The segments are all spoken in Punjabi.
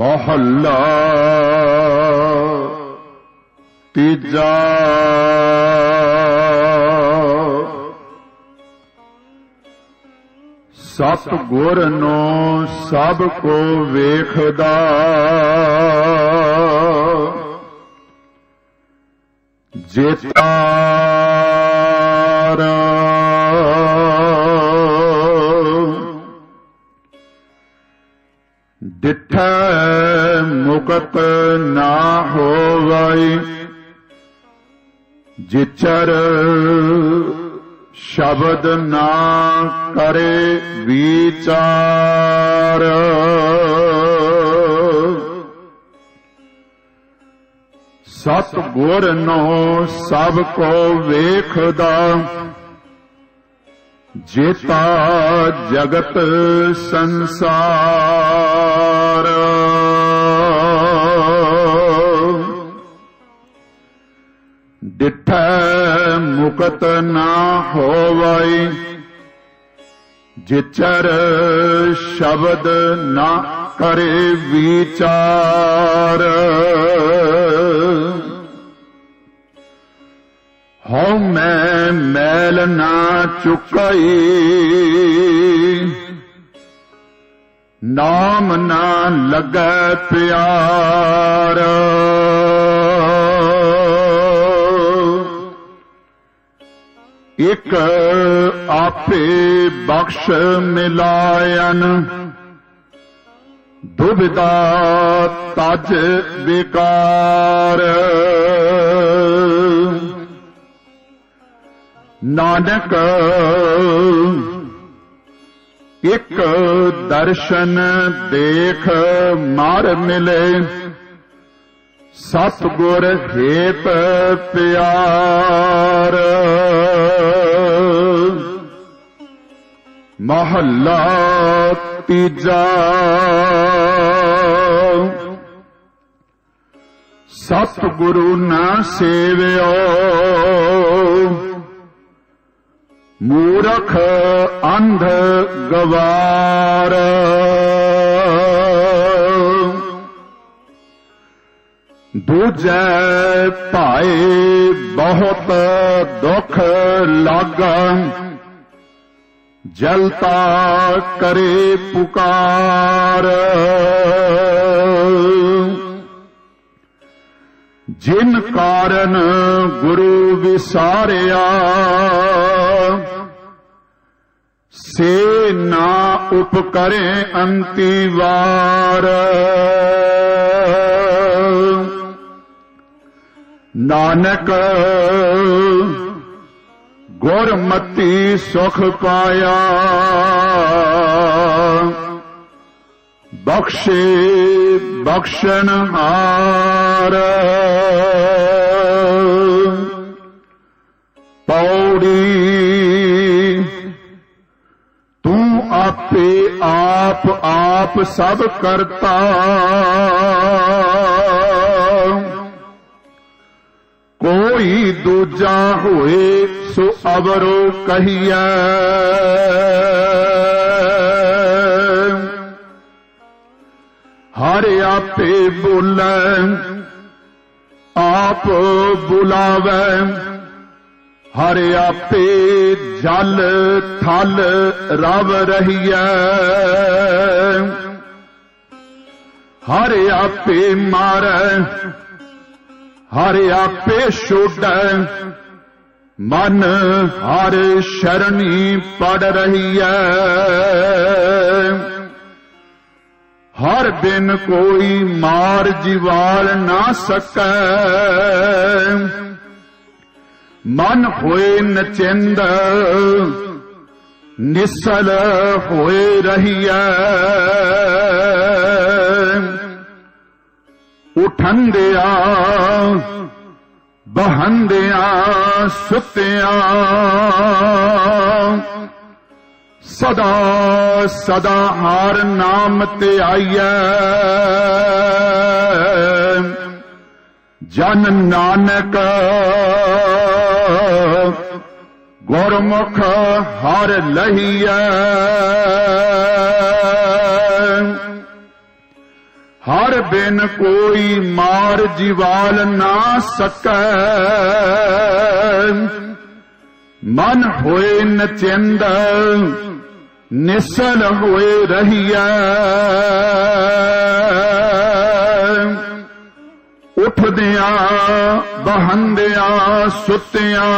ਮਹੱਲਾ ਤੀਜਾ ਸਤ ਗੁਰ ਨੂੰ ਸਭ ਕੋ ਵੇਖਦਾ ਜੇਤਾ ਨਾ ਹੋਵਈ ਜਿਚਰ ਸ਼ਬਦ ਨਾ ਕਰੇ ਵਿਚਾਰ। ਸਤ ਗੁਰ ਨੋ ਸਭ ਕੋ ਵੇਖਦਾ, ਜੇਤਾ ਜਗਤ ਸੰਸਾਰ। ਮੁਕਤ ਨਾ ਹੋਵਈ। ਜਿਚਰ ਸ਼ਬਦ ਨਾ ਕਰੇ ਵਿਚਾਰ। ਹਉ ਮੈਂ ਮੈਲ ਨਾ ਚੁਕਈ। ਨਾਮ ਨਾ ਲੱਗੈ ਪਿਆਰ। ਇਕ ਆਪੇ ਬਖਸ਼ ਮਿਲਾਇਨ ਦੁਬਿਦਾ ਤਜ ਵਿਕਾਰ। ਨਾਨਕ ਇਕ ਦਰਸ਼ਨ ਦੇਖ ਮਾਰ ਮਿਲੇ ਸਤ ਗੁਰ ਹੇਤ ਪਿਆਰ। ਮਹੱਲਾ ਤੀਜਾ ਸਤ ਗੁਰੂ ਨਾ ਸੇਵਿਓ। ਮੂਰਖ ਅੰਧ ਗਵਾਰ। ਦੂਜੈ ਭਾਏ ਬਹੁਤ ਦੁਖ ਲਾਗਾ। ਜਲਤਾ ਕਰੇ ਪੁਕਾਰ। ਜਿਨ ਕਾਰਨ ਗੁਰੂ ਵਿਸਾਰਿਆ ਸੇ ਨਾ ਉਪਕਰੇ ਅੰਤੀ ਵਾਰ। ਨਾਨਕ ਗੁਰਮਤੀ ਸੁਖ ਪਾਇਆ। ਬਖਸ਼ੇ ਬਖਸ਼ਣ ਹਾਰ। ਪੌੜੀ ਤੂੰ ਆਪੇ ਆਪ ਆਪ ਸਭ ਕਰਤਾ। ਕੋਈ ਦੂਜਾ ਹੋਏ, ਸੋ ਅਵਰੋ ਕਹੀਐ। ਹਰ ਆਪੇ ਬੋਲੇ, ਆਪ ਬੁਲਾਵੇ। ਹਰ ਆਪੇ ਜਲ ਥਲ ਰਵ ਰਹੀਐ। ਹਰ ਆਪੇ ਮਾਰੈ ਹਰ ਆਪੇ ਛੋੜੈ ਮਨ ਹਰ ਸ਼ਰਣੀ ਪੜ ਰਹੀਐ ਹਰ ਬਿਨ ਕੋਈ ਮਾਰ ਜਿਵਾਲ ਨਾ ਸਕੈ। ਮਨ ਹੋਏ ਨਚਿੰਦ, ਨਿਸਲ ਹੋਏ ਰਹੀਐ। ਉਠੰਦਿਆ ਬਹੰਦਿਆ ਸੁੱਤਿਆ। ਸਦਾ ਸਦਾ ਹਰ ਨਾਮ ਤੇ ਆਈਐ। ਜਨ ਨਾਨਕ ਗੁਰਮੁਖ ਹਰ ਲਹੀਐ। ਹਰ ਬਿਨ ਕੋਈ ਮਾਰ ਜੀਵਾਲ ਨਾ ਸਕੈ। ਮਨ ਹੋਏ ਨਚਿੰਦ, ਨਿਸਲ ਹੋਏ ਰਹੀਐ। ਉਠਦਿਆਂ, ਬਹੰਦਿਆਂ, ਸੁੱਤਿਆਂ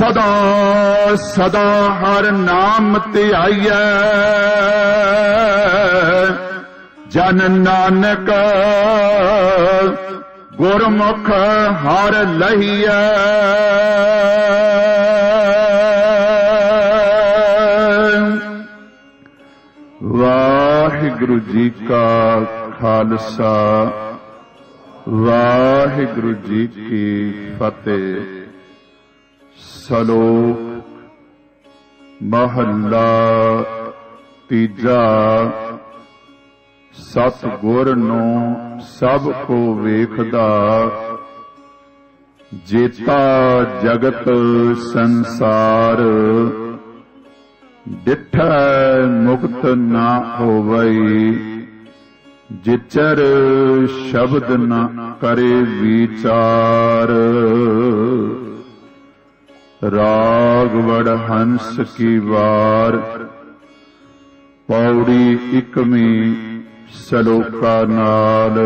ਸਦਾ ਸਦਾ ਹਰ ਨਾਮ ਤੇ ਆਈਐ। ਜਨ ਨਾਨਕ ਗੁਰਮੁਖ ਹਰ ਲਹੀਐ। ਵਾਹਿਗੁਰੂ ਜੀ ਕਾ ਖਾਲਸਾ, ਵਾਹਿਗੁਰੂ ਜੀ ਕੀ ਫਤਿਹ। ਸਲੋਕ ਮਹੱਲਾ ਤੀਜਾ ਸਤ ਗੁਰ ਨੂੰ ਸਭ ਕੋ ਵੇਖਦਾ, ਜੇਤਾ ਜਗਤ ਸੰਸਾਰ, ਡਿਠੈ ਮੁਕਤ ਨਾ ਹੋਵਈ, ਜਿਚਰ ਸ਼ਬਦ ਨਾ ਕਰੇ ਵਿਚਾਰ। ਰਾਗ ਵੜ ਹੰਸ ਕੀ ਵਾਰ। ਪੌੜੀ ਇਕਮੀ ਸਲੋਕਾ ਨਾਲ।